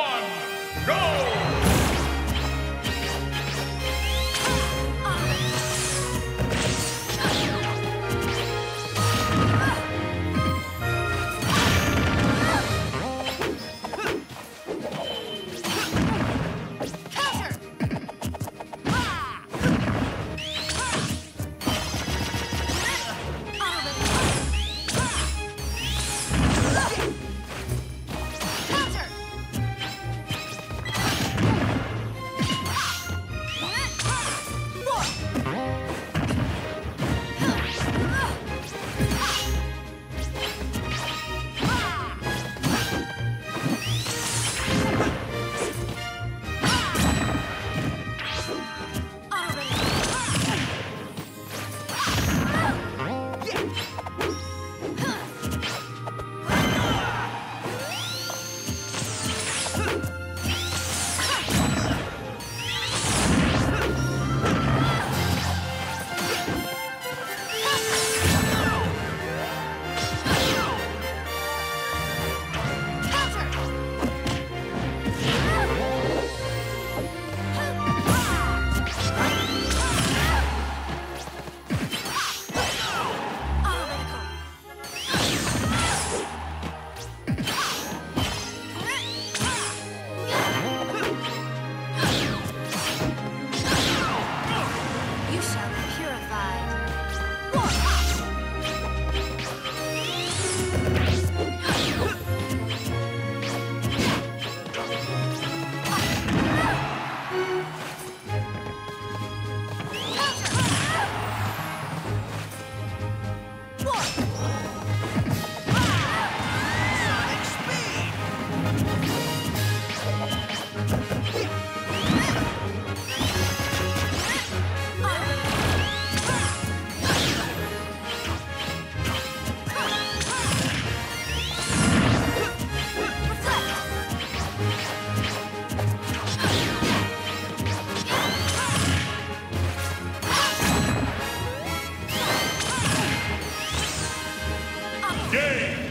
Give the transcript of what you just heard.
one, Game!